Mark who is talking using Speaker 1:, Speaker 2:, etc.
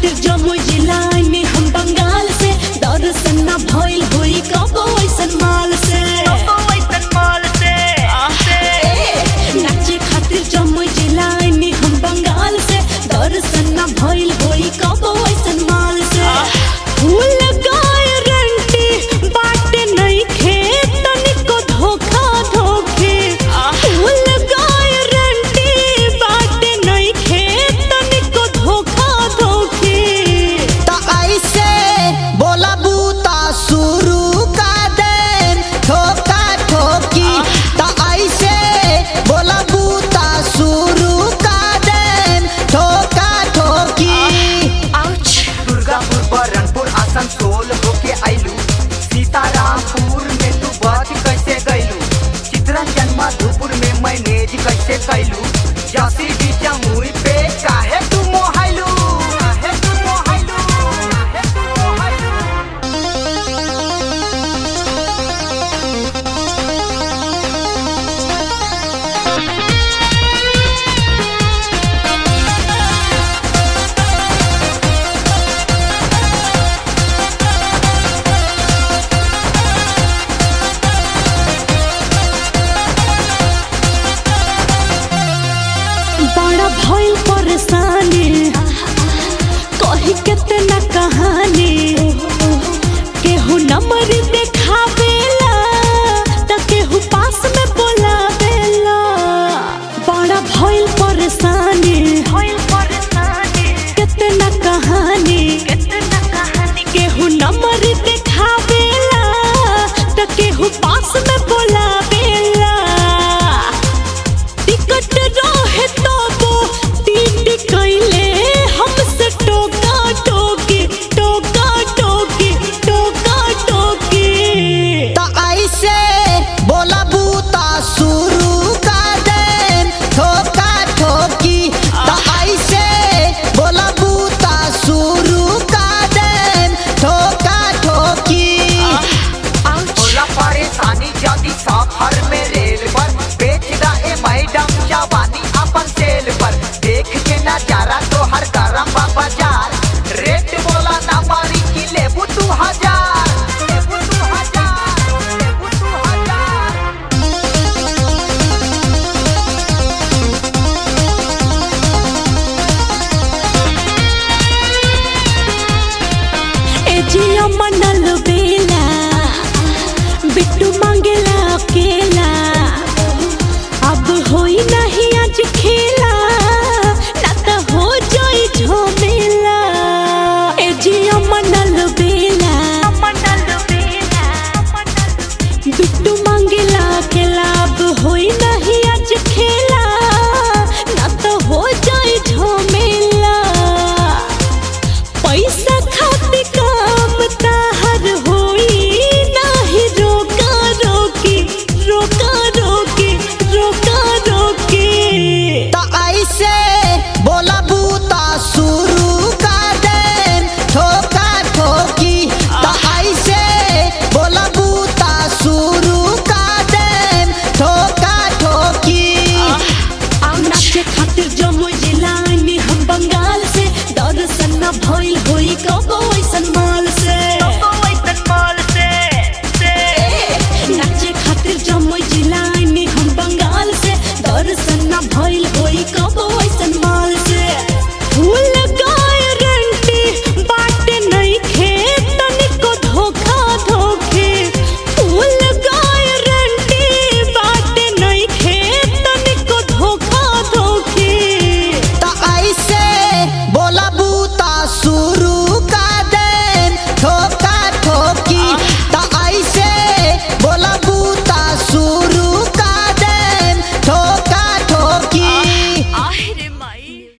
Speaker 1: this jump with
Speaker 2: ဆိုင်လူရာစီပြပြမွေ
Speaker 1: get the